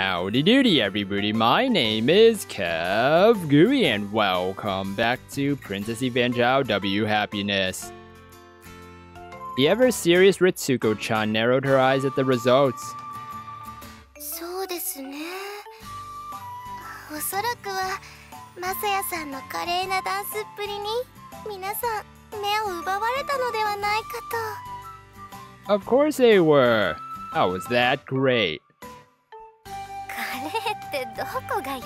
Howdy doody everybody, my name is Kev Guuey and welcome back to Princess Evangile W Happiness. The ever serious Ritsuko-chan narrowed her eyes at the results. そうですね。おそらくは、マサヤさんの華麗なダンスっぷりに、皆さん目を奪われたのではないかと。Of course they were! How was that great? どこがよ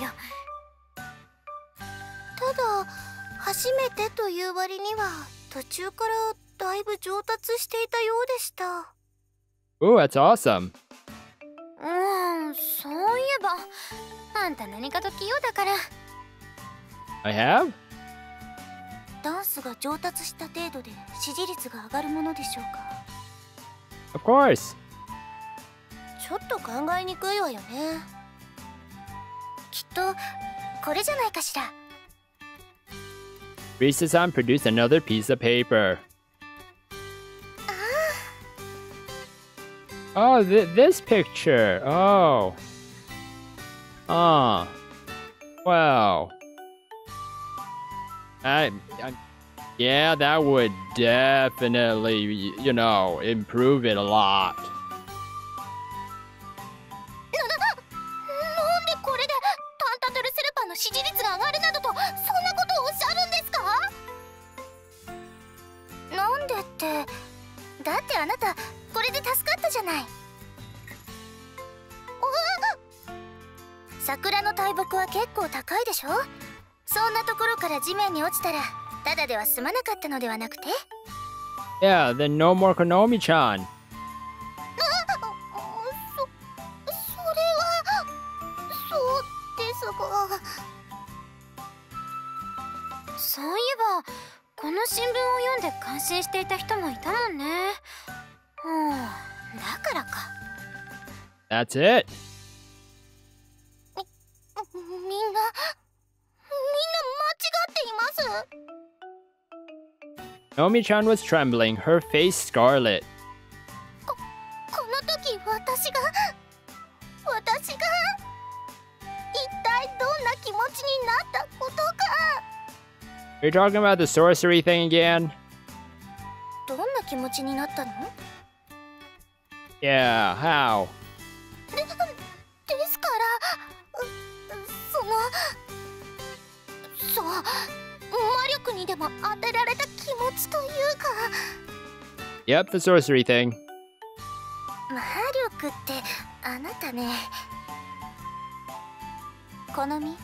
ただ初めてという割には途中からだいぶ上達していたようでした Ooh, that's awesome. うんそういえばあんた何かと器用だから I have? ダンスが上達した程度で支持率が上がるものでしょうか Of course. ちょっと考えにくいわよねきっとこれじゃないかしら Risa-san produced another piece of paper. Oh, th- this picture. Oh. Ah. Well. I, I, yeah, that would definitely, y- you know, improve it a lot. だってあなたこれで助かったじゃない。お桜の大木は結構高いでしょ？そんなところから地面に落ちたらただでは済まなかったのではなくて？Yeah, then no more Konomi-chan. そういえばこの新聞を読んで感心していた人もいたもんねうんだからか That's it. みみんなみんな間違っています Konomi-chan was trembling, her face scarlet. れた気持ちというか Yep, the sorcery thing. 魔力ってあなたね好み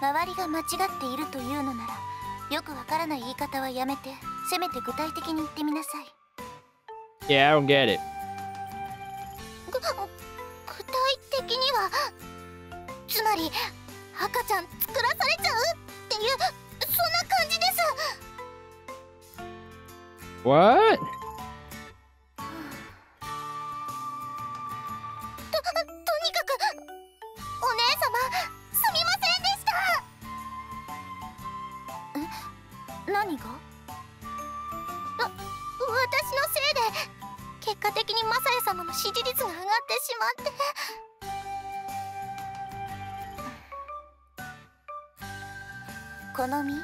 周りが間違っているというのなら よくわからない言い方はやめてせめて具体的に言ってみなさい Yeah, I don't get it. ぐ具体的にはつまり赤ちゃん作らされちゃうっていうそんな感じです What? 結果的にマサヤ様の支持率が上がってしまって。この実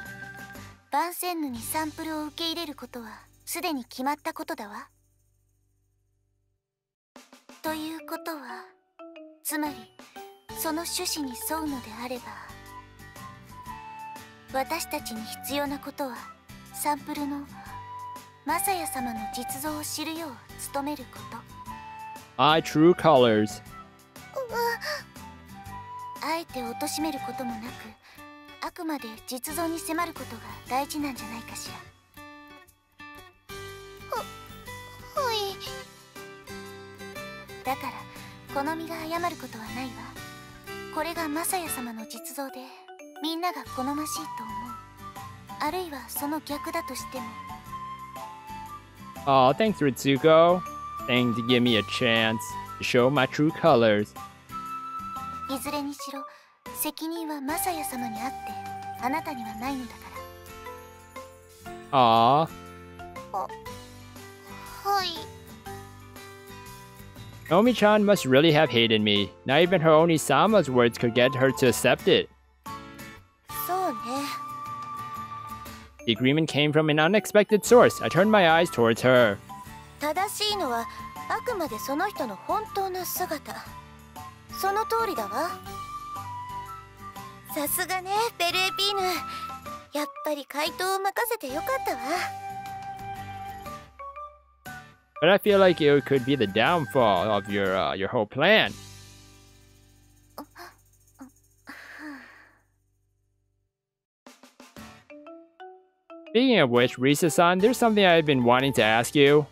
バンセンヌにサンプルを受け入れることはすでに決まったことだわ。ということはつまりその趣旨に沿うのであれば私たちに必要なことはサンプルのマサヤ様の実像を知るよう努めること。My true colors. あえて貶めることもなくあくまで実像に迫ることが大事なんじゃないかしら。ははい。だから好みが謝ることはないわ。これがマサヤ様の実像でみんなが好ましいと思う。あるいはその逆だとしても Aw, thanks, Ritsuko. Thanks to give me a chance to show my true colors. いずれにしろ責任はマサヤ様にあってあなたにはないのだから Aw. はい Omi-chan must really have hated me. Not even her Oni-sama's words could get her to accept it. The agreement came from an unexpected source. I turned my eyes towards her. 正しいのはあくまでその人の本当の姿その通りだわさすがねベルエピーヌやっぱり回答を任せてよかったわ But I feel like it could be the downfall of your uh, your whole plan. Speaking of which, Risa-san, there's something I've been wanting to ask you.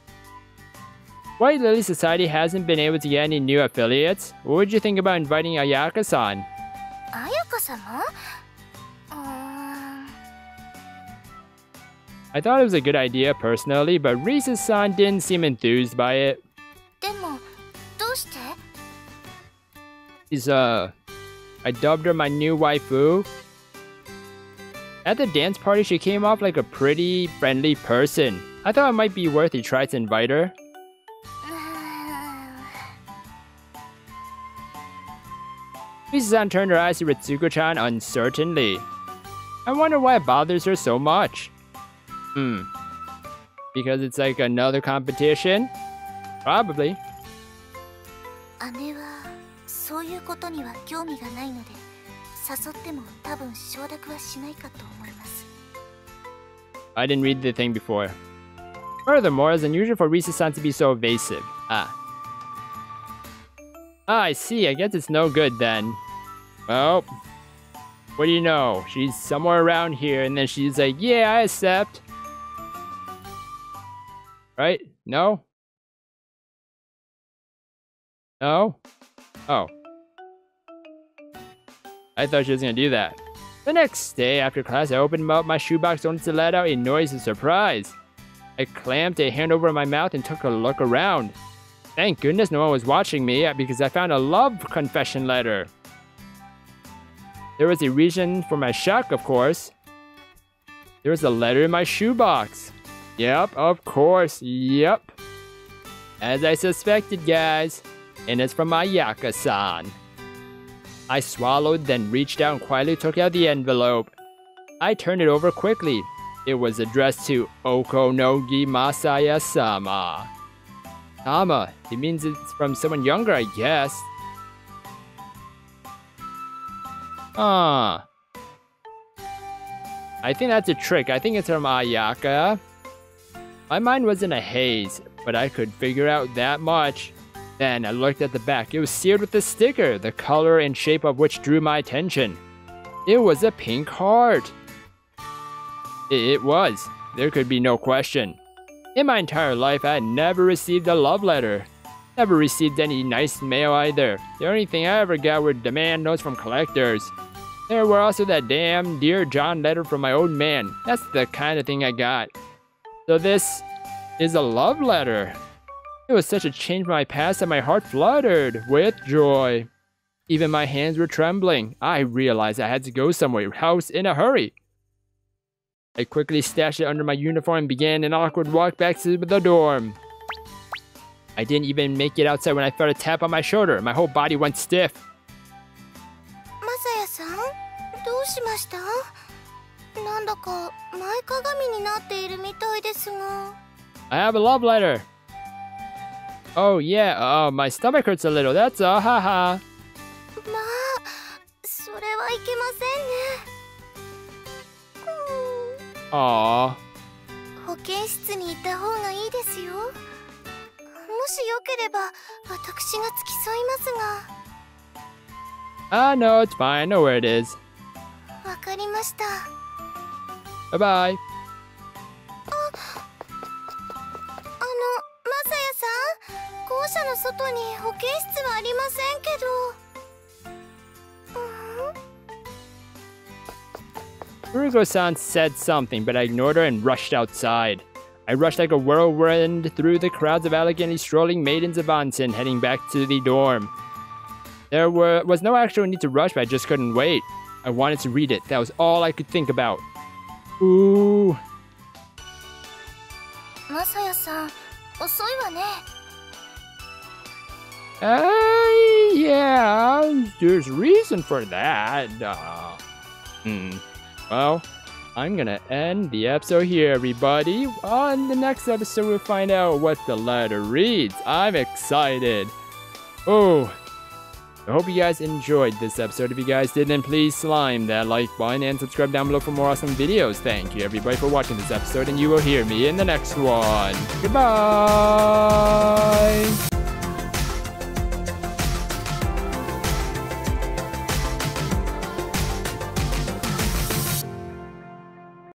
White Lily Society hasn't been able to get any new affiliates. What would you think about inviting Ayaka-san? Ayaka-sama? Um, I thought it was a good idea personally, but Risa-san didn't seem enthused by it. She's, uh... I dubbed her my new waifu, At the dance party, she came off like a pretty friendly person. I thought it might be worth a try to invite her. うーん Risa-san turned her eyes to Ritsuko-chan uncertainly. I wonder why it bothers her so much. Hmm. Because it's like another competition? Probably. 姉はそういうことには興味がないので 誘っても多分承諾はしないかと思います I didn't read the thing before. Furthermore, it's unusual for Risa-san to be so evasive. Ah. Ah, I see. I guess it's no good then. Well, what do you know? She's somewhere around here, and then she's like, yeah, I accept. Right? No? No? Oh. I thought she was gonna do that. The next day after class, I opened up my shoebox only to let out a noise of surprise. I clamped a hand over my mouth and took a look around. Thank goodness no one was watching me uh, because I found a love confession letter. There was a reason for my shock, of course. There was a letter in my shoebox. Yep, of course, yep. As I suspected, guys. And it's from Ayaka-san. I swallowed, then reached down quietly took out the envelope. I turned it over quickly. It was addressed to Okonogi Masaya sama. Sama, it means it's from someone younger, I guess. Huh. I think that's a trick. I think it's from Ayaka. My mind was in a haze, but I could figure out that much. Then I looked at the back. It was seared with a sticker, the color and shape of which drew my attention. It was a pink heart. It was. There could be no question. In my entire life, I had never received a love letter. Never received any nice mail either. The only thing I ever got were demand notes from collectors. There were also that damn Dear John letter from my old man. That's the kind of thing I got. So this is a love letter. It was such a change from my past that my heart fluttered with joy. Even my hands were trembling. I realized I had to go somewhere else in a hurry. I quickly stashed it under my uniform and began an awkward walk back to the dorm. I didn't even make it outside when I felt a tap on my shoulder. My whole body went stiff. マサヤさんどうしましたなんだか前かがみになっているみたいですが I have a love letter. Oh yeah, oh my stomach hurts a little. That's all, haha. まあそれはいけませんね Aw. 保健室にいた方がいいですよもしよければ私が付き添いますが Ah, no, it's fine. I know where it is. わかりました Bye bye. 外に保健室はありませんけどうん Urugo san said something, but I ignored her and rushed outside. I rushed like a whirlwind through the crowds of elegantly strolling maidens of Ansin, heading back to the dorm. There were, was no actual need to rush, but I just couldn't wait. I wanted to read it. That was all I could think about. Ooh. マサヤさん遅いわね Uh, yeah, there's reason for that. Uh, hmm. Well, I'm gonna end the episode here, everybody. On the next episode, we'll find out what the letter reads. I'm excited. Oh, I hope you guys enjoyed this episode. If you guys did, then please slime that like button and subscribe down below for more awesome videos. Thank you, everybody, for watching this episode, and you will hear me in the next one. Goodbye!